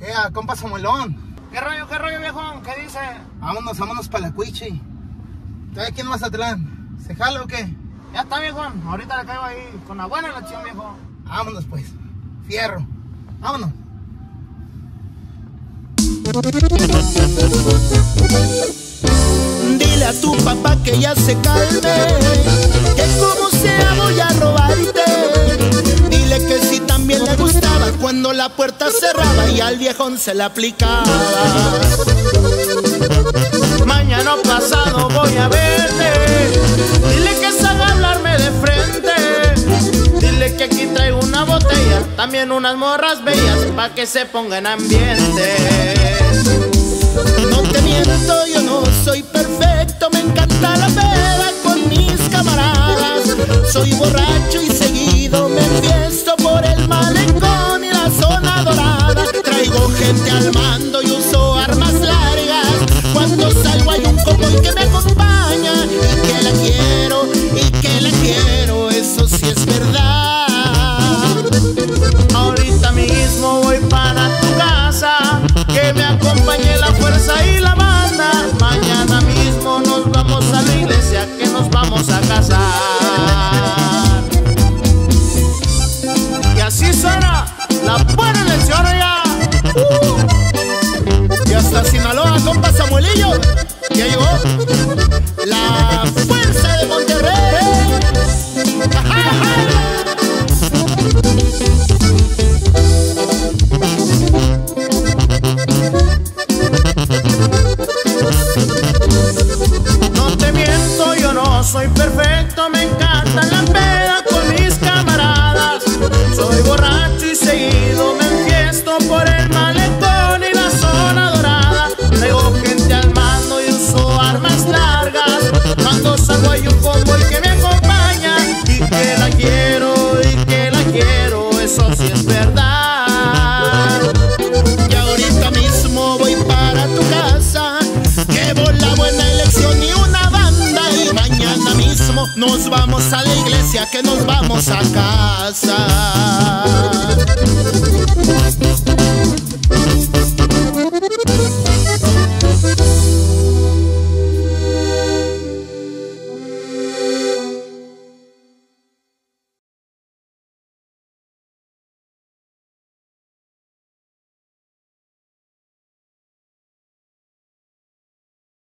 Eh, compa Samuelón. ¿Qué rollo, qué rollo, viejón? ¿Qué dice? Vámonos, vámonos para la cuichi. ¿Sabes quién más atrás? ¿Se jala o qué? Ya está, viejón. Ahorita le caigo ahí con la buena elección, viejo. Vámonos, pues. Fierro. Vámonos. Dile a tu papá que ya se calme, que como sea voy a robarte. La puerta cerraba y al viejón se le aplicaba. Mañana pasado voy a verte. Dile que sabe hablarme de frente. Dile que aquí traigo una botella, también unas morras bellas, pa' que se pongan ambiente. No te miento, yo no soy perfecto, me encanta la peda con mis camaradas. Soy borracho y seguido me enfiesto por Samuelillo, ya llegó vamos a la iglesia que nos vamos a casa.